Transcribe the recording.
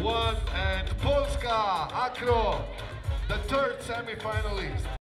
one, and Polska, Akro, the third semi-finalist.